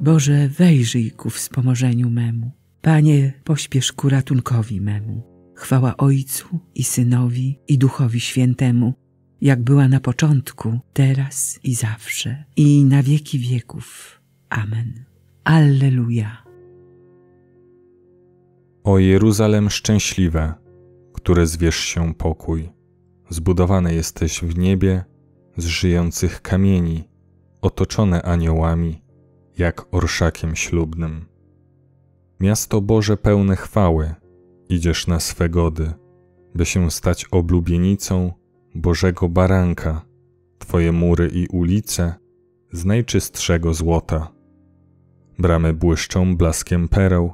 Boże, wejrzyj ku wspomożeniu memu. Panie, pośpiesz ku ratunkowi memu. Chwała Ojcu i Synowi i Duchowi Świętemu, jak była na początku, teraz i zawsze, i na wieki wieków. Amen. Alleluja. O Jeruzalem szczęśliwe, które zwierz się pokój. Zbudowane jesteś w niebie z żyjących kamieni, otoczone aniołami, jak orszakiem ślubnym. Miasto Boże pełne chwały, idziesz na swe gody, by się stać oblubienicą Bożego Baranka, Twoje mury i ulice z najczystszego złota. Bramy błyszczą blaskiem pereł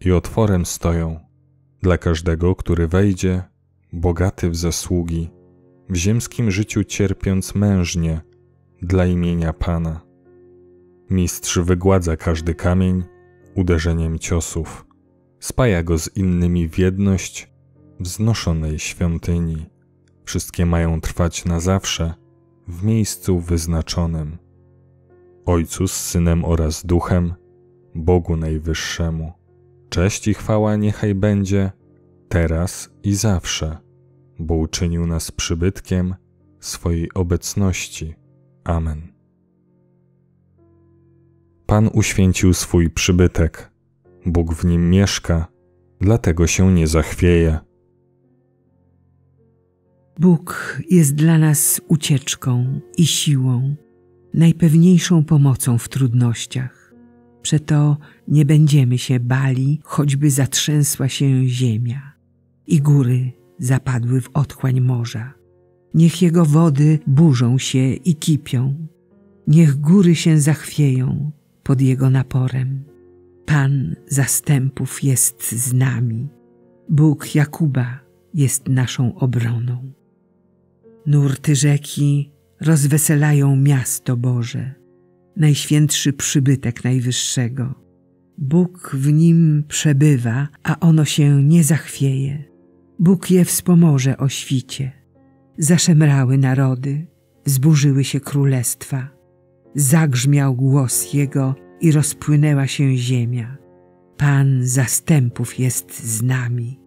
i otworem stoją dla każdego, który wejdzie, bogaty w zasługi, w ziemskim życiu cierpiąc mężnie dla imienia Pana. Mistrz wygładza każdy kamień uderzeniem ciosów, spaja go z innymi w jedność wznoszonej świątyni. Wszystkie mają trwać na zawsze w miejscu wyznaczonym. Ojcu z Synem oraz Duchem, Bogu Najwyższemu. Cześć i chwała niechaj będzie teraz i zawsze, bo uczynił nas przybytkiem swojej obecności. Amen. Pan uświęcił swój przybytek, Bóg w nim mieszka, dlatego się nie zachwieje. Bóg jest dla nas ucieczką i siłą, najpewniejszą pomocą w trudnościach. Przeto nie będziemy się bali, choćby zatrzęsła się ziemia i góry zapadły w otchłań morza. Niech jego wody burzą się i kipią, niech góry się zachwieją pod jego naporem. Pan zastępów jest z nami, Bóg Jakuba jest naszą obroną. Nurty rzeki rozweselają miasto Boże, najświętszy przybytek Najwyższego. Bóg w nim przebywa, a ono się nie zachwieje. Bóg je wspomoże o świcie. Zaszemrały narody, zburzyły się królestwa. Zagrzmiał głos Jego i rozpłynęła się ziemia. Pan zastępów jest z nami.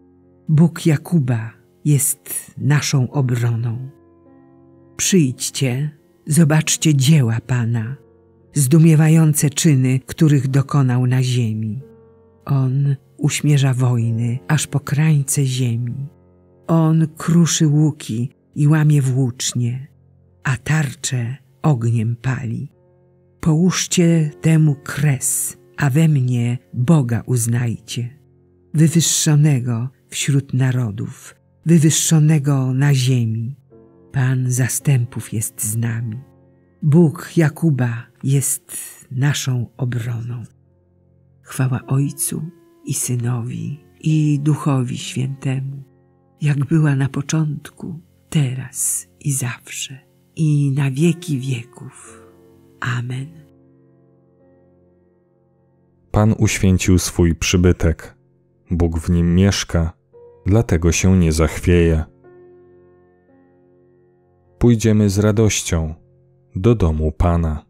Bóg Jakuba jest naszą obroną. Przyjdźcie, zobaczcie dzieła Pana, zdumiewające czyny, których dokonał na ziemi. On uśmierza wojny aż po krańce ziemi. On kruszy łuki i łamie włócznie, a tarcze ogniem pali. Połóżcie temu kres, a we mnie Boga uznajcie, wywyższonego wśród narodów, wywyższonego na ziemi. Pan zastępów jest z nami. Bóg Jakuba jest naszą obroną. Chwała Ojcu i Synowi i Duchowi Świętemu, jak była na początku, teraz i zawsze, i na wieki wieków. Amen. Pan uświęcił swój przybytek, Bóg w nim mieszka, dlatego się nie zachwieje. Pójdziemy z radością do domu Pana.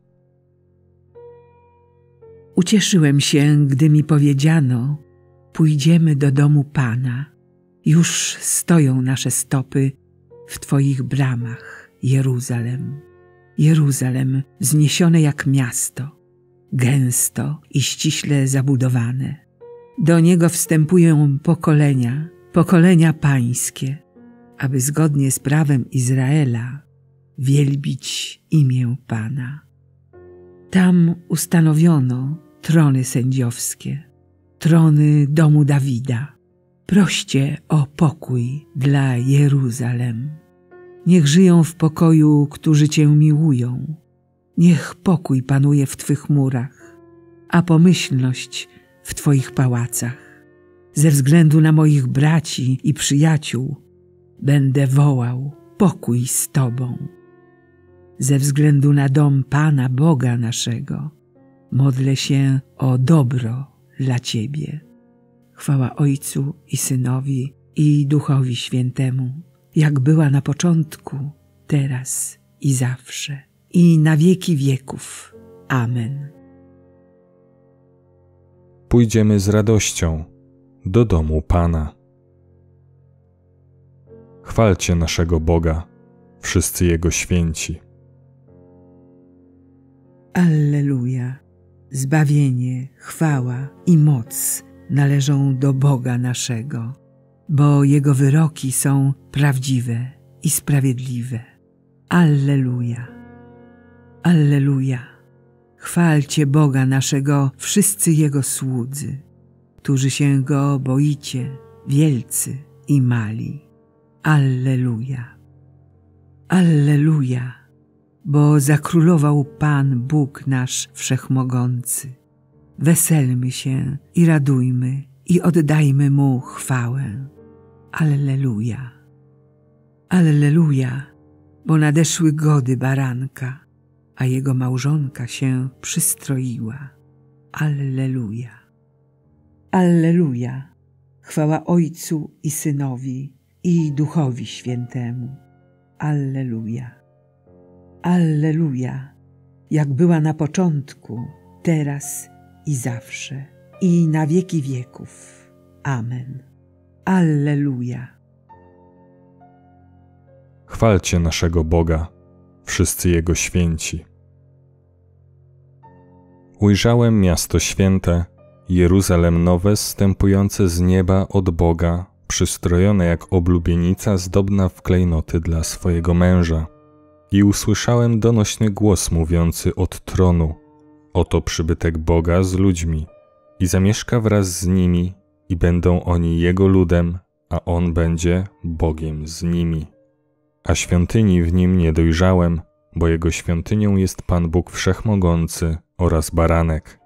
Ucieszyłem się, gdy mi powiedziano: Pójdziemy do domu Pana. Już stoją nasze stopy w Twoich bramach, Jeruzalem. Jeruzalem wzniesione jak miasto, gęsto i ściśle zabudowane. Do niego wstępują pokolenia, pokolenia pańskie, aby zgodnie z prawem Izraela wielbić imię Pana. Tam ustanowiono trony sędziowskie, trony domu Dawida. Proście o pokój dla Jeruzalem. Niech żyją w pokoju, którzy Cię miłują. Niech pokój panuje w Twych murach, a pomyślność w Twoich pałacach. Ze względu na moich braci i przyjaciół będę wołał pokój z Tobą. Ze względu na dom Pana Boga naszego modlę się o dobro dla Ciebie. Chwała Ojcu i Synowi i Duchowi Świętemu, jak była na początku, teraz i zawsze, i na wieki wieków. Amen. pójdziemy z radością do domu Pana. Chwalcie naszego Boga, wszyscy Jego święci. Alleluja. Zbawienie, chwała i moc należą do Boga naszego, bo Jego wyroki są prawdziwe i sprawiedliwe. Alleluja. Alleluja. Chwalcie Boga naszego, wszyscy Jego słudzy, którzy się Go boicie, wielcy i mali. Alleluja. Alleluja, bo zakrólował Pan Bóg nasz Wszechmogący. Weselmy się i radujmy i oddajmy Mu chwałę. Alleluja. Alleluja, bo nadeszły gody baranka, a jego małżonka się przystroiła. Alleluja. Alleluja. Chwała Ojcu i Synowi i Duchowi Świętemu. Alleluja. Alleluja. Jak była na początku, teraz i zawsze, i na wieki wieków. Amen. Alleluja. Chwalcie naszego Boga, wszyscy Jego święci. Ujrzałem miasto święte, Jeruzalem nowe, zstępujące z nieba od Boga, przystrojone jak oblubienica zdobna w klejnoty dla swojego męża. I usłyszałem donośny głos mówiący od tronu: Oto przybytek Boga z ludźmi, i zamieszka wraz z nimi, i będą oni Jego ludem, a On będzie Bogiem z nimi. A świątyni w nim nie dojrzałem, bo Jego świątynią jest Pan Bóg Wszechmogący oraz Baranek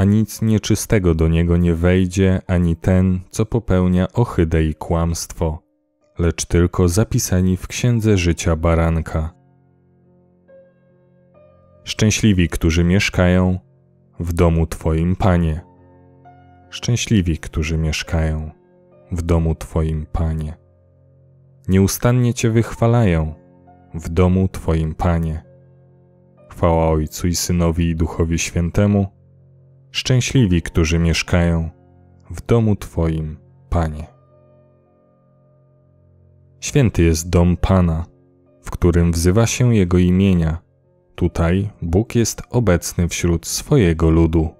a nic nieczystego do niego nie wejdzie, ani ten, co popełnia ohydę i kłamstwo, lecz tylko zapisani w księdze życia baranka. Szczęśliwi, którzy mieszkają w domu Twoim, Panie. Szczęśliwi, którzy mieszkają w domu Twoim, Panie. Nieustannie Cię wychwalają w domu Twoim, Panie. Chwała Ojcu i Synowi i Duchowi Świętemu Szczęśliwi, którzy mieszkają w domu Twoim, Panie. Święty jest dom Pana, w którym wzywa się Jego imienia. Tutaj Bóg jest obecny wśród swojego ludu.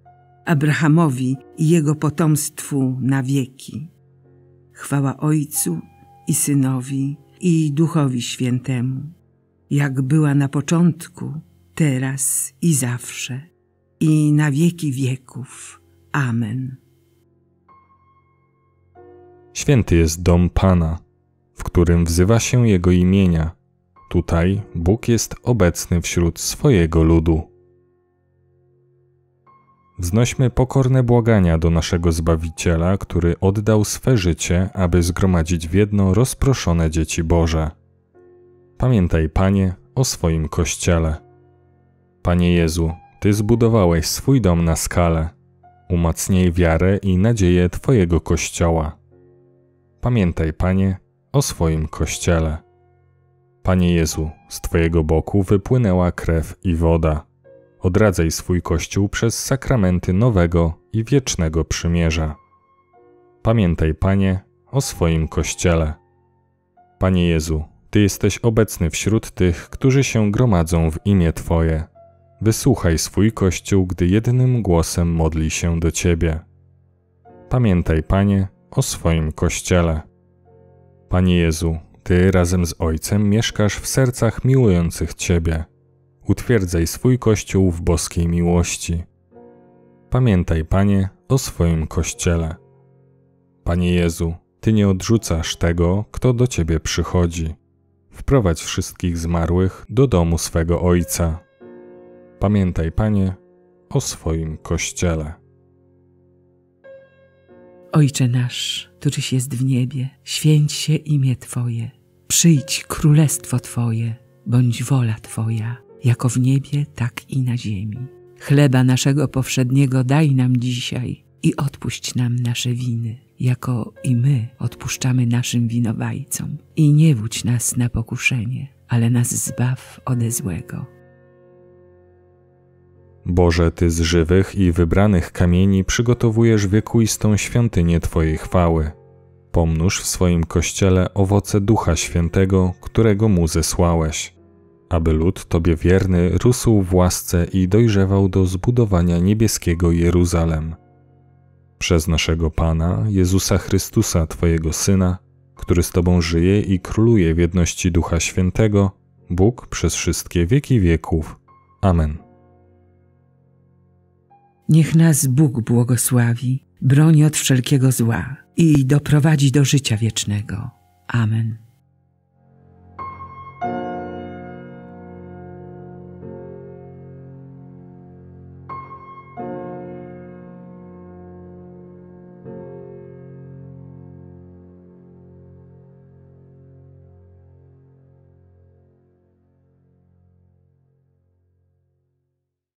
Abrahamowi i jego potomstwu na wieki. Chwała Ojcu i Synowi i Duchowi Świętemu, jak była na początku, teraz i zawsze, i na wieki wieków. Amen. Święty jest dom Pana, w którym wzywa się Jego imienia. Tutaj Bóg jest obecny wśród swojego ludu. Wznośmy pokorne błagania do naszego Zbawiciela, który oddał swe życie, aby zgromadzić w jedno rozproszone dzieci Boże. Pamiętaj, Panie, o swoim Kościele. Panie Jezu, Ty zbudowałeś swój dom na skalę. Umacnij wiarę i nadzieję Twojego Kościoła. Pamiętaj, Panie, o swoim Kościele. Panie Jezu, z Twojego boku wypłynęła krew i woda. Odradzaj swój Kościół przez sakramenty nowego i wiecznego przymierza. Pamiętaj, Panie, o swoim Kościele. Panie Jezu, Ty jesteś obecny wśród tych, którzy się gromadzą w imię Twoje. wysłuchaj swój Kościół, gdy jednym głosem modli się do Ciebie. Pamiętaj, Panie, o swoim Kościele. Panie Jezu, Ty razem z Ojcem mieszkasz w sercach miłujących Ciebie. Utwierdzaj swój Kościół w boskiej miłości. Pamiętaj, Panie, o swoim Kościele. Panie Jezu, Ty nie odrzucasz tego, kto do Ciebie przychodzi. Wprowadź wszystkich zmarłych do domu swego Ojca. Pamiętaj, Panie, o swoim Kościele. Ojcze nasz, któryś jest w niebie, święć się imię Twoje. Przyjdź królestwo Twoje, bądź wola Twoja, jako w niebie, tak i na ziemi. Chleba naszego powszedniego daj nam dzisiaj i odpuść nam nasze winy, jako i my odpuszczamy naszym winowajcom. I nie wódź nas na pokuszenie, ale nas zbaw ode złego. Boże, Ty z żywych i wybranych kamieni przygotowujesz wiekuistą świątynię Twojej chwały. Pomnóż w swoim kościele owoce Ducha Świętego, którego mu zesłałeś, aby lud Tobie wierny rósł w łasce i dojrzewał do zbudowania niebieskiego Jeruzalem. Przez naszego Pana, Jezusa Chrystusa, Twojego Syna, który z Tobą żyje i króluje w jedności Ducha Świętego, Bóg przez wszystkie wieki wieków. Amen. Niech nas Bóg błogosławi, broni od wszelkiego zła i doprowadzi do życia wiecznego. Amen.